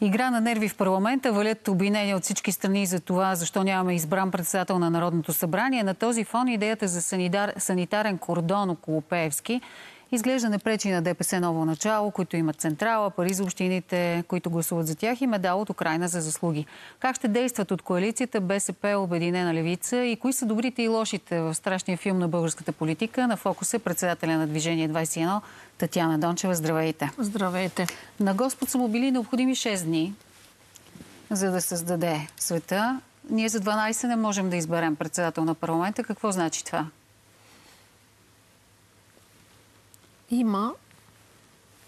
Игра на нерви в парламента, валят обвинения от всички страни за това, защо нямаме избран председател на Народното събрание. На този фон идеята за санитар, санитарен кордон около Пеевски изглежда не пречи на ДПС ново начало, които имат централа, пари за общините, които гласуват за тях и медал от Украина за заслуги. Как ще действат от коалицията БСП, Обединена левица и кои са добрите и лошите в страшния филм на българската политика? На фокус е председателя на Движение 21 Татьяна Дончева. Здравейте! Здравейте! На Господ са му били необходими 6 дни, за да създаде света. Ние за 12 не можем да изберем председател на парламента. Какво значи това? Има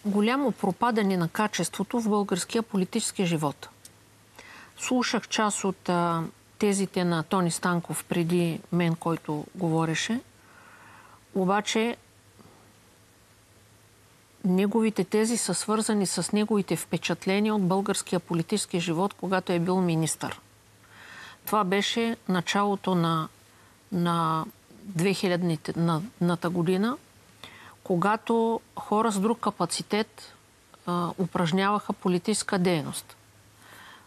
голямо пропадане на качеството в българския политически живот. Слушах част от а, тезите на Тони Станков преди мен, който говореше. Обаче неговите тези са свързани с неговите впечатления от българския политически живот, когато е бил министър. Това беше началото на, на 2000-та година – когато хора с друг капацитет а, упражняваха политическа дейност.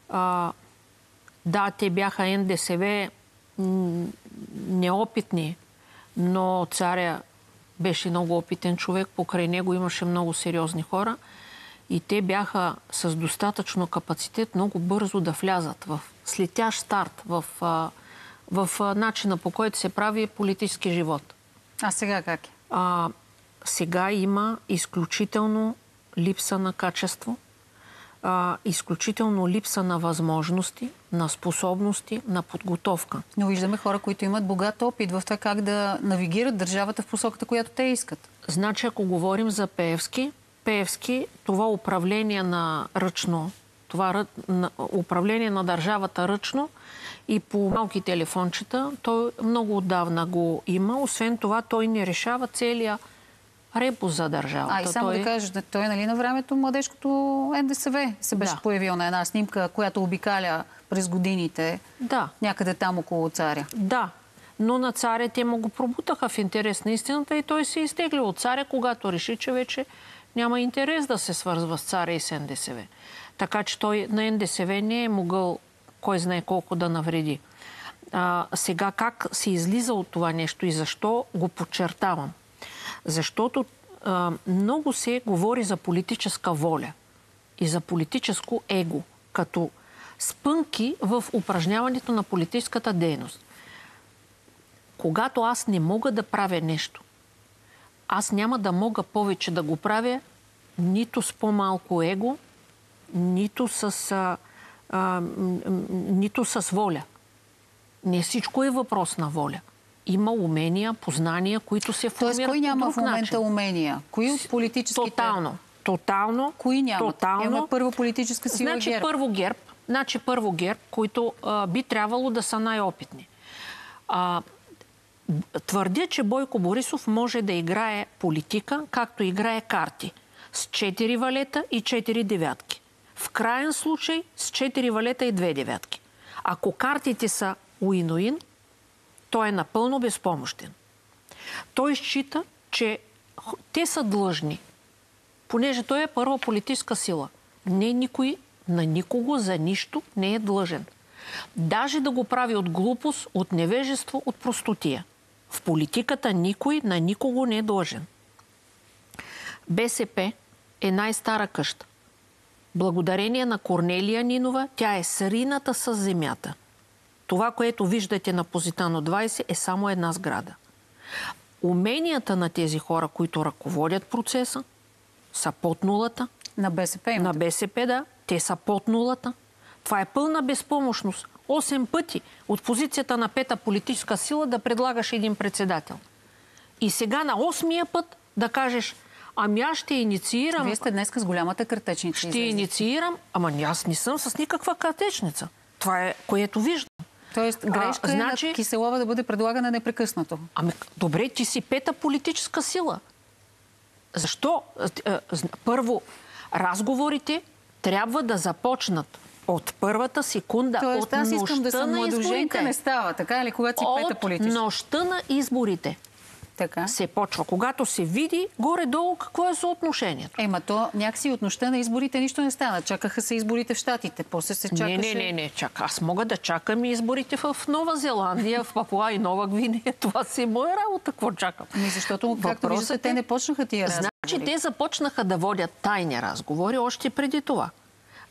А, да, те бяха НДСВ неопитни, но царя беше много опитен човек, покрай него имаше много сериозни хора и те бяха с достатъчно капацитет много бързо да влязат в слетящ старт в, в, в начина по който се прави политически живот. А сега как е? А, сега има изключително липса на качество, а, изключително липса на възможности, на способности, на подготовка. Но виждаме хора, които имат богат опит в това как да навигират държавата в посоката, която те искат. Значи, ако говорим за Пеевски, Пеевски, това управление на ръчно, това управление на държавата ръчно и по малки телефончета, той много отдавна го има. Освен това, той не решава целия репус за държавата. А, и само той... да кажеш, той нали на времето младежкото НДСВ се беше да. появил на една снимка, която обикаля през годините да. някъде там около царя. Да, но на царя те му го пробутаха в интерес на истината и той се изтегли от царя, когато реши, че вече няма интерес да се свързва с царя и с НДСВ. Така че той на НДСВ не е могъл кой знае колко да навреди. А, сега как се излиза от това нещо и защо го подчертавам? Защото а, много се говори за политическа воля и за политическо его, като спънки в упражняването на политическата дейност. Когато аз не мога да правя нещо, аз няма да мога повече да го правя нито с по-малко его, нито с, а, а, нито с воля. Не всичко е въпрос на воля има умения, познания, които се формират Тоест, кой няма в момента начин? умения? Кои от политическите? Тотално. Тотално. Кои нямат? Тотално. Имаме първо политическа сила значи, ГЕРБ. Първо ГЕРБ. Значи първо ГЕРБ, които а, би трябвало да са най-опитни. А, твърдя, че Бойко Борисов може да играе политика, както играе карти. С 4 валета и 4 девятки. В крайен случай с 4 валета и 2 девятки. Ако картите са уин-уин, той е напълно безпомощен. Той счита, че те са длъжни, понеже той е първа политическа сила. Не никой на никого за нищо не е длъжен. Даже да го прави от глупост, от невежество, от простотия. В политиката никой на никого не е длъжен. БСП е най-стара къща. Благодарение на Корнелия Нинова, тя е срината с земята – това, което виждате на Позитано 20 е само една сграда. Уменията на тези хора, които ръководят процеса, са под нулата. На БСП имате? На БСП, да. Те са под нулата. Това е пълна безпомощност. Осем пъти от позицията на пета политическа сила да предлагаш един председател. И сега на осмия път да кажеш, ами аз ще инициирам... Вие сте днес с голямата картечница. Ще инициирам, ама аз не съм с никаква картечница. Това е, което виждам. Тоест грешка а, значи... е на Киселова да бъде предлагана непрекъснато. Ами, добре, ти си пета политическа сила. Защо? Първо, разговорите трябва да започнат от първата секунда, Тоест, от аз искам да съм младоженка не става, така ли, когато си от пета политическа? нощта на изборите. Така. се почва. Когато се види горе-долу какво е съотношението. Ема то някакси от нощта на изборите нищо не стана. Чакаха се изборите в Штатите. После се чакаше... Не, не, не, не, чака. Аз мога да чакам и изборите в Нова Зеландия, в Папуа и Нова Гвинея. Това си е моя работа. Какво чакам? Ами защото, както Въпросът виждате, те не почнаха тия разговори. Значи те започнаха да водят тайни разговори още преди това.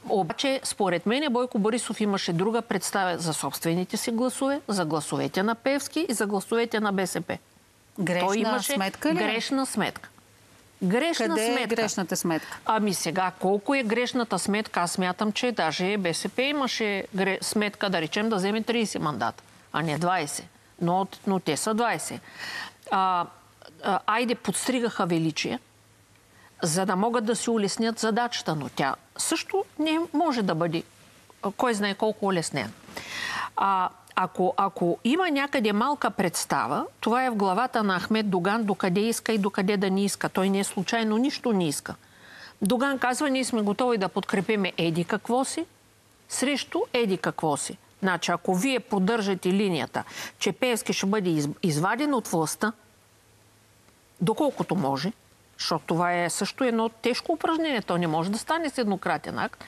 Обаче, според мен, Бойко Борисов имаше друга представа за собствените си гласове, за гласовете на Певски и за гласовете на БСП. Грешна Той имаше сметка ли? е? грешна сметка. Грешна Къде сметка. е грешната сметка? Ами сега, колко е грешната сметка? Аз смятам, че даже БСП имаше гре... сметка, да речем, да вземе 30 мандата, а не 20. Но, но те са 20. А, а, айде, подстригаха величие, за да могат да си улеснят задачата, но тя също не може да бъде кой знае колко улеснена. А, ако, ако има някъде малка представа, това е в главата на Ахмед Доган, докъде иска и докъде да не иска. Той не е случайно, нищо не иска. Доган казва, ние сме готови да подкрепиме еди какво си, срещу еди какво си. Значи, ако вие поддържате линията, че Певски ще бъде из, изваден от властта, доколкото може, защото това е също едно тежко упражнение, то не може да стане с еднократен акт,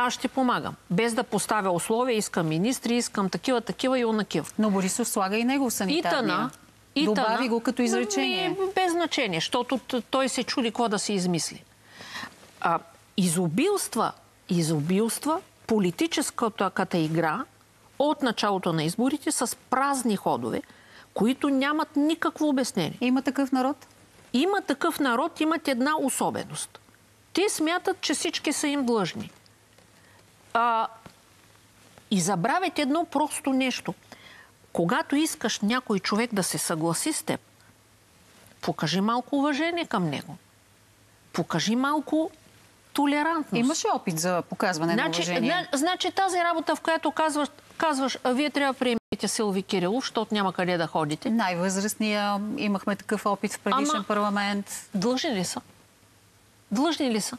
аз ще помагам. Без да поставя условия, искам министри, искам такива, такива и онакива. Но Борисов слага и него санитарния. тъна, и Добави тъна, го като изречение. Ми, без значение, защото той се чуди какво да се измисли. А, изобилства, изобилства политическата игра от началото на изборите с празни ходове, които нямат никакво обяснение. Има такъв народ? Има такъв народ, имат една особеност. Те смятат, че всички са им длъжни. А, и забравят едно просто нещо. Когато искаш някой човек да се съгласи с теб, покажи малко уважение към него. Покажи малко толерантност. Имаше опит за показване на Значи, уважение. зна- значи тази работа, в която казваш, казваш, а вие трябва да приемете Силви Кирилов, защото няма къде да ходите. Най-възрастния имахме такъв опит в предишен Ама- парламент. Длъжни ли са? Длъжни ли са?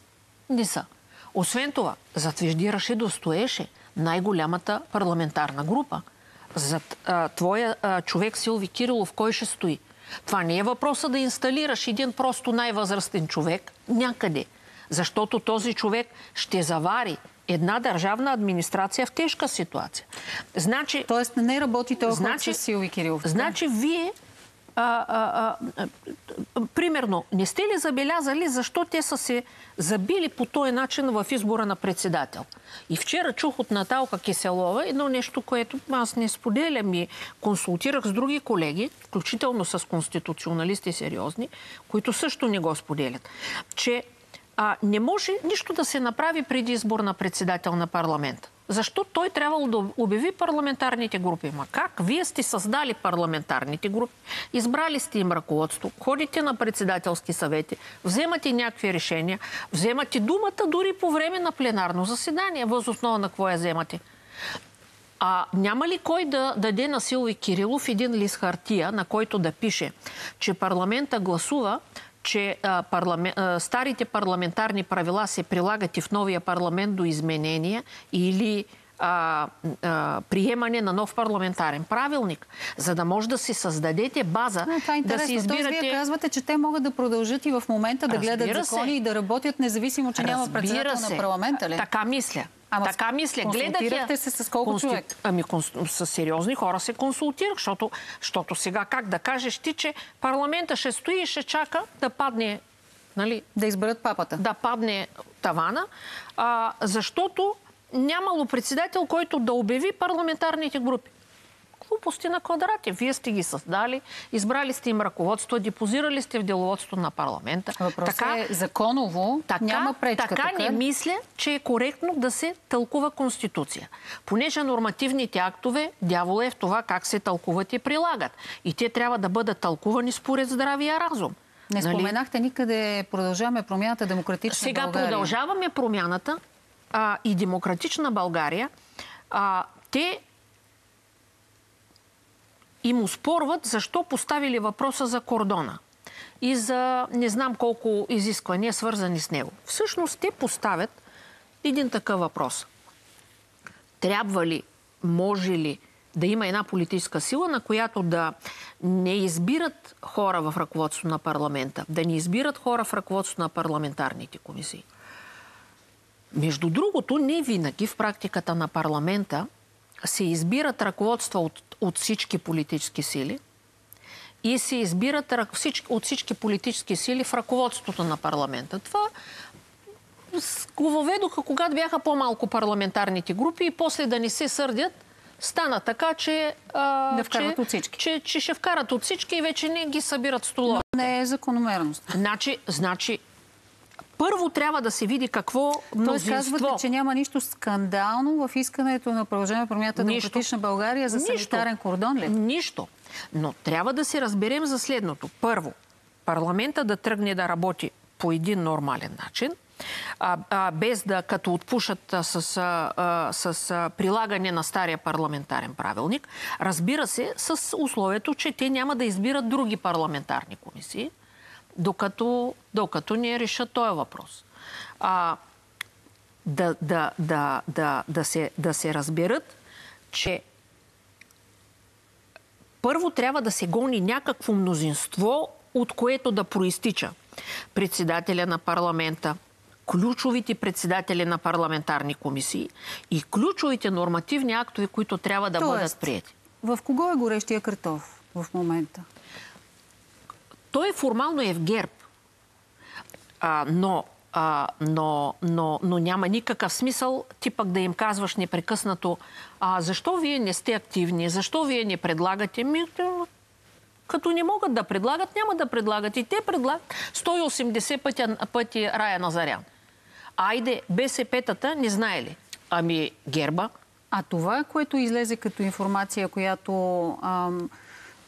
Не са. Освен това, зад Вежди Рашидов стоеше най-голямата парламентарна група. Зад а, твоя а, човек Силви Кирилов, кой ще стои? Това не е въпроса да инсталираш един просто най-възрастен човек някъде. Защото този човек ще завари една държавна администрация в тежка ситуация. Значи, Тоест не работи толкова Значи- с Силви Кирилов. Значи вие, а, а, а, примерно, не сте ли забелязали защо те са се забили по този начин в избора на председател? И вчера чух от Наталка Киселова едно нещо, което аз не споделям и консултирах с други колеги, включително с конституционалисти сериозни, които също не го споделят, че а, не може нищо да се направи преди избор на председател на парламента. Защо той трябвало да обяви парламентарните групи? Ма как? Вие сте създали парламентарните групи, избрали сте им ръководство, ходите на председателски съвети, вземате някакви решения, вземате думата дори по време на пленарно заседание. Въз основа на какво вземате? А няма ли кой да даде на Силви Кирилов един лист хартия, на който да пише, че парламента гласува, че а, парламент, а, старите парламентарни правила се прилагат и в новия парламент до изменения или а, а, приемане на нов парламентарен правилник, за да може да си създадете база, Но това е да си Тоест, избирате... вие казвате, че те могат да продължат и в момента да Разбира гледат се. закони и да работят независимо, че няма Разбира председател се. на парламента ли? Така мисля. Ама така мисля. Гледах се с колко човек? Ами конс- с сериозни хора се консултирах, защото, защото сега как да кажеш ти, че парламента ще стои и ще чака да падне, нали, Да изберат папата. да падне тавана, а, защото нямало председател, който да обяви парламентарните групи. Глупости на квадрати. Вие сте ги създали, избрали сте им ръководство, депозирали сте в деловодство на парламента. Въпросът е законово Така, няма пречка. така не мисля, че е коректно да се тълкува Конституция. Понеже нормативните актове, дявол е в това как се тълкуват и прилагат. И те трябва да бъдат тълкувани според здравия разум. Не Нали? споменахте никъде продължаваме промяната демократична Сега България. продължаваме промяната а, и демократична България. А, те им успорват защо поставили въпроса за кордона и за не знам колко изисквания, свързани с него. Всъщност те поставят един такъв въпрос. Трябва ли, може ли да има една политическа сила, на която да не избират хора в ръководството на парламента, да не избират хора в ръководството на парламентарните комисии. Между другото, не винаги в практиката на парламента се избират ръководства от, от всички политически сили и се избират от всички политически сили в ръководството на парламента. Това го въведоха, когато бяха по-малко парламентарните групи и после да не се сърдят, стана така, че, а, да вкарат че, от всички. Че, че ще вкарат от всички и вече не ги събират столове. Не е закономерност. Значи, значи първо трябва да се види какво Тоест казвате, че няма нищо скандално в искането на продължение промята Демократична България за санитарен кордон ли? Нищо. Но трябва да се разберем за следното. Първо, парламента да тръгне да работи по един нормален начин, а, а, без да като отпушат а, с, а, с а, прилагане на стария парламентарен правилник. Разбира се, с условието, че те няма да избират други парламентарни комисии, докато, докато не решат този въпрос. А, да, да, да, да, да, се, да се разберат, че първо трябва да се гони някакво мнозинство, от което да проистича председателя на парламента, ключовите председатели на парламентарни комисии и ключовите нормативни актове, които трябва да Тоест, бъдат прияти. В кого е горещия картоф в момента? Той формално е в ГЕРБ. А, но, а, но, но, но няма никакъв смисъл ти пък да им казваш непрекъснато а, защо вие не сте активни, защо вие не предлагате. Ми, като не могат да предлагат, няма да предлагат. И те предлагат 180 пъти, пъти Рая Назарян. Айде, БСП-тата не знае ли? Ами Герба. А това, което излезе като информация, която ам,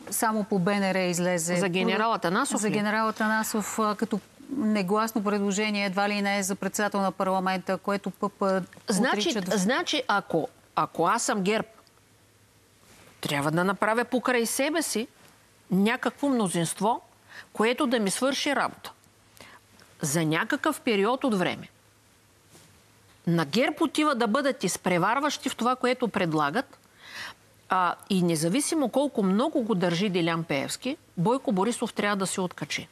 само по БНР излезе... За генерала Танасов За генерала Танасов като негласно предложение, едва ли не е за председател на парламента, което ПП значи, отрича... Значи, ако, ако аз съм герб, трябва да направя покрай себе си някакво мнозинство, което да ми свърши работа. За някакъв период от време. На ГЕРБ отива да бъдат изпреварващи в това, което предлагат. А, и независимо колко много го държи Делян Пеевски, Бойко Борисов трябва да се откачи.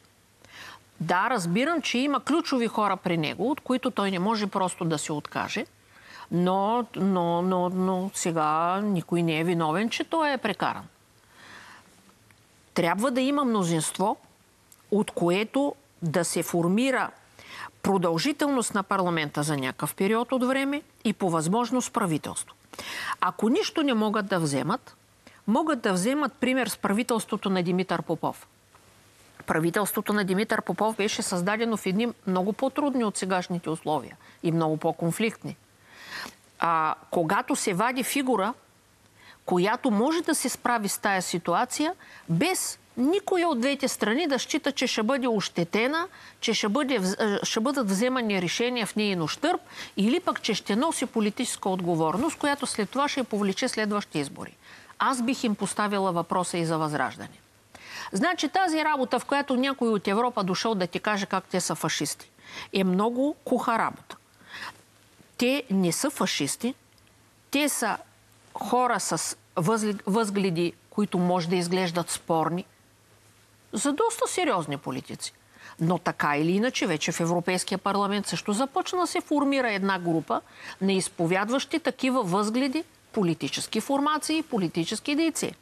Да, разбирам, че има ключови хора при него, от които той не може просто да се откаже. Но, но, но, но сега никой не е виновен, че той е прекаран. Трябва да има мнозинство, от което да се формира продължителност на парламента за някакъв период от време и по възможност правителство. Ако нищо не могат да вземат, могат да вземат пример с правителството на Димитър Попов. Правителството на Димитър Попов беше създадено в едни много по-трудни от сегашните условия и много по-конфликтни. А, когато се вади фигура, която може да се справи с тая ситуация, без никоя от двете страни да счита, че ще бъде ощетена, че ще, бъде, ще бъдат вземани решения в нейно щърп или пък, че ще носи политическа отговорност, която след това ще повлече следващи избори. Аз бих им поставила въпроса и за възраждане. Значи тази работа, в която някой от Европа дошъл да ти каже как те са фашисти, е много куха работа. Те не са фашисти, те са хора с възгледи, които може да изглеждат спорни, за доста сериозни политици. Но така или иначе, вече в Европейския парламент също започна да се формира една група на изповядващи такива възгледи, политически формации и политически дейци.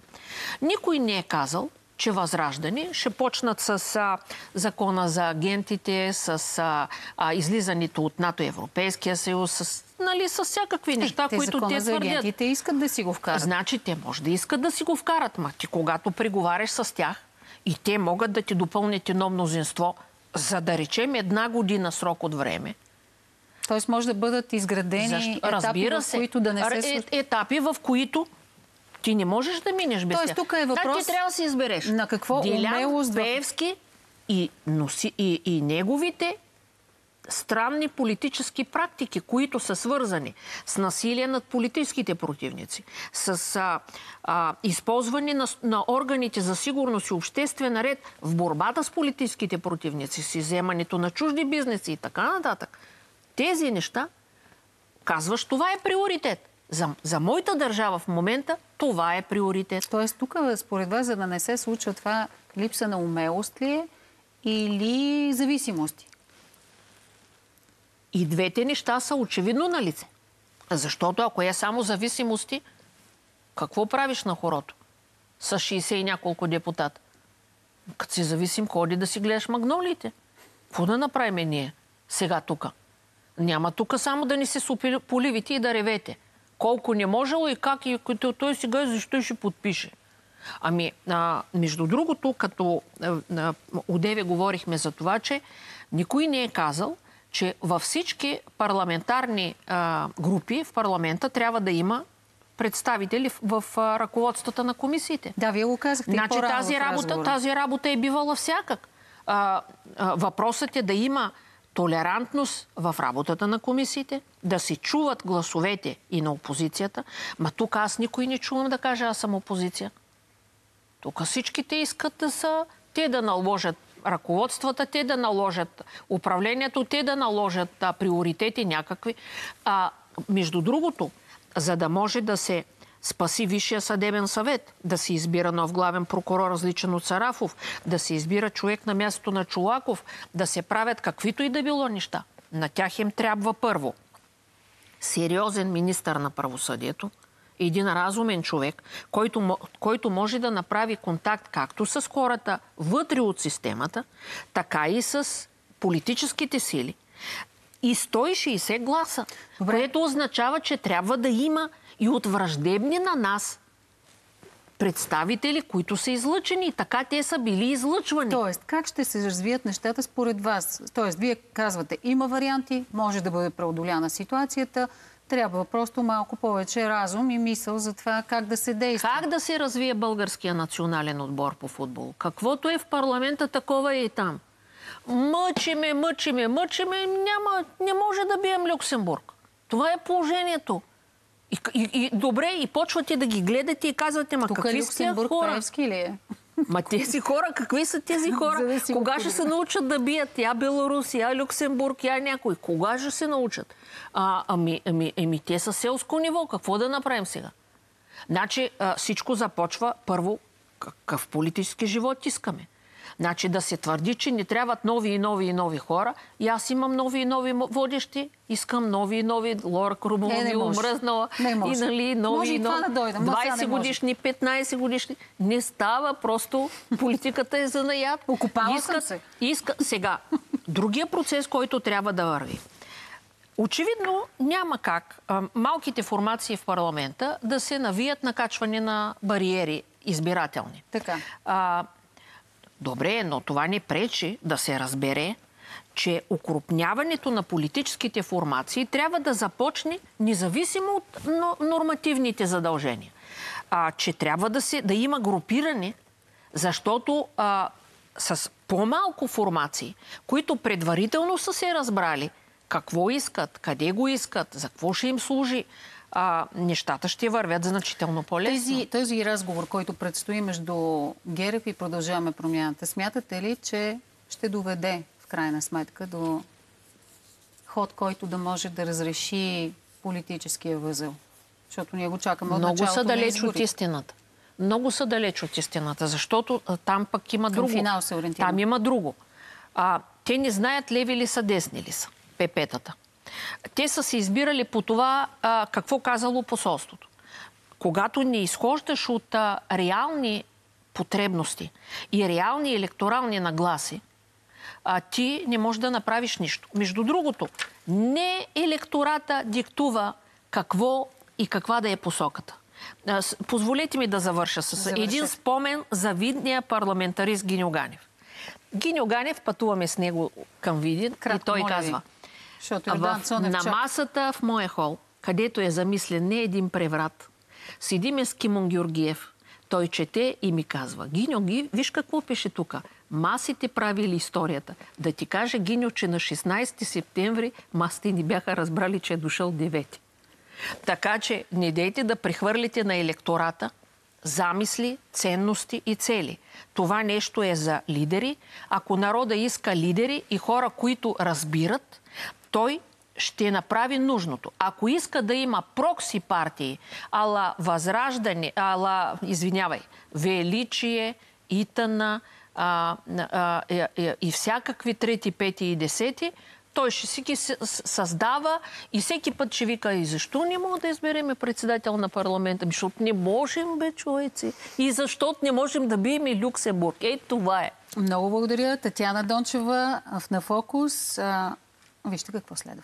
Никой не е казал, че възраждане ще почнат с а, закона за агентите, с а, а, излизането от НАТО Европейския съюз, с, нали, с всякакви е, неща, те, които те твърдят. Агентите искат да си го вкарат. Значи те може да искат да си го вкарат, ма ти когато преговаряш с тях, и те могат да ти допълнят едно мнозинство, за да речем една година срок от време. Тоест може да бъдат изградени Защо? етапи, Разбира се. в които да не се... Е, етапи, в които ти не можеш да минеш без Тоест, тук е въпрос... Так ти трябва да си избереш. На какво Дилян умелост... Пеевски и, носи, и, и неговите странни политически практики, които са свързани с насилие над политическите противници, с а, а, използване на, на органите за сигурност и обществен ред в борбата с политическите противници, с иземането на чужди бизнеси и така нататък. Тези неща, казваш, това е приоритет. За, за моята държава в момента това е приоритет. Тоест тук, според вас, за да не се случва това, липса на умелост ли е или зависимости? И двете неща са очевидно на лице. Защото ако е само зависимости, какво правиш на хорото? С 60 и няколко депутата. Като си зависим, ходи да си гледаш магнолиите. Какво да направим ние сега тук? Няма тук само да ни се поливите и да ревете. Колко не можело и как и той сега защо ще подпише. Ами, а, между другото, като а, одеве говорихме за това, че никой не е казал, че във всички парламентарни а, групи в парламента трябва да има представители в, в а, ръководствата на комисиите. Да, вие го казахте. Значи тази работа, тази работа е бивала всякак. А, а, въпросът е да има толерантност в работата на комисиите, да се чуват гласовете и на опозицията. Ма тук аз никой не чувам да каже аз съм опозиция. Тук всичките искат да са те да наложат ръководствата, те да наложат управлението, те да наложат а, приоритети някакви. А, между другото, за да може да се спаси Висшия съдебен съвет, да се избира нов главен прокурор, различен от Сарафов, да се избира човек на мястото на Чулаков, да се правят каквито и да било неща. На тях им трябва първо сериозен министър на правосъдието, един разумен човек, който, който може да направи контакт както с хората вътре от системата, така и с политическите сили. И 160 гласа, Добре. което означава, че трябва да има и от враждебни на нас представители, които са излъчени. Така те са били излъчвани. Тоест, как ще се развият нещата според вас? Тоест, вие казвате, има варианти, може да бъде преодоляна ситуацията, трябва просто малко повече разум и мисъл за това как да се действа. Как да се развие българския национален отбор по футбол? Каквото е в парламента, такова е и там. Мъчиме, мъчиме, мъчиме, няма, не може да бием Люксембург. Това е положението. И, и, и добре, и почвате да ги гледате и казвате, ма Тук какви тия хора? ли е? Ма тези хора, какви са тези хора? Кога ще се научат да бият? Я Беларус, я Люксембург, я някой. Кога ще се научат? А, ами, ами, ами те са селско ниво. Какво да направим сега? Значи всичко започва първо какъв политически живот искаме. Значи да се твърди, че ни трябват нови и нови и нови хора. И аз имам нови и нови водещи. Искам нови и нови. Лора Крумова ми омръзнала. Не може. И нали, нови може и нови. Да дойдем, 20 годишни, 15 годишни. Не става. Просто политиката е за наят. Окупава Искат, се. Иска, сега, другия процес, който трябва да върви. Очевидно няма как а, малките формации в парламента да се навият на качване на бариери избирателни. Така. А, Добре, но това не пречи да се разбере, че укрупняването на политическите формации трябва да започне независимо от нормативните задължения. А, че трябва да, се, да има групиране, защото а, с по-малко формации, които предварително са се разбрали какво искат, къде го искат, за какво ще им служи, а, нещата ще вървят значително по-лесно. Тези, този разговор, който предстои между Герев и Продължаваме промяната, смятате ли, че ще доведе в крайна сметка до ход, който да може да разреши политическия възел? Защото ние го чакаме от Много са далеч от истината. Много са далеч от истината, защото там пък има Към друго. финал се ориентира. Там има друго. А, те не знаят леви ли са, десни ли са, пепетата. Те са се избирали по това а, какво казало посолството. Когато не изхождаш от а, реални потребности и реални електорални нагласи, а, ти не можеш да направиш нищо. Между другото, не електората диктува какво и каква да е посоката. Позволете ми да завърша с Завърши. един спомен за видния парламентарист Гиньо Ганев. Гиньо Ганев, пътуваме с него към Видин Кратко, и той казва... Ви защото Цонев на масата в моя хол, където е замислен не един преврат, седиме с Кимон Георгиев. Той чете и ми казва, Гиньо, ги, виж какво пише тук. Масите правили историята. Да ти каже, Гиньо, че на 16 септември масите ни бяха разбрали, че е дошъл 9. Така че не дейте да прехвърлите на електората замисли, ценности и цели. Това нещо е за лидери. Ако народа иска лидери и хора, които разбират, той ще направи нужното. Ако иска да има прокси партии, ала Възраждане, ала, извинявай, Величие, Итана а, а, а, и всякакви трети, пети и десети, той ще си ги създава и всеки път ще вика и защо не мога да избереме председател на парламента? Защото не можем, бе, човеци. И защото не можем да бием и Люксембург. Ей, това е. Много благодаря. Татьяна Дончева в Нафокус. Вижте какво следва.